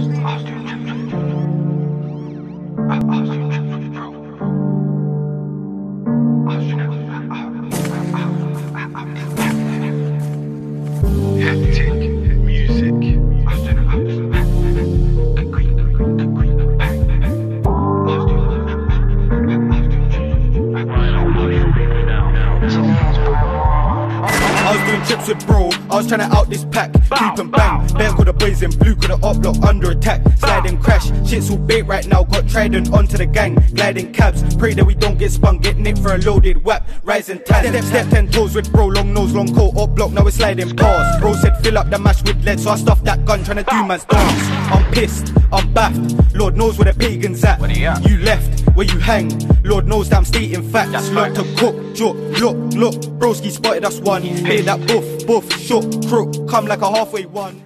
Hectic doing trips with bro, I was trying to out this pack. Creep and bang, bear call the boys in blue, could the up block under attack. Sliding crash, shit's all bait right now, got trident onto the gang. Gliding cabs, pray that we don't get spun, get nicked for a loaded whap. Rising tide, step, step ten toes with bro, long nose, long coat, up block, now we're sliding past. Bro said fill up the mash with lead, so I stuffed that gun, trying to do man's dance. I'm pissed, I'm baffed, Lord knows where the pagans at. You left, where you hang, Lord knows that I'm stating facts. Learn to cook, joke, look, look, broski spotted us one. Hear that boof, boof, shook, crook, come like a halfway one.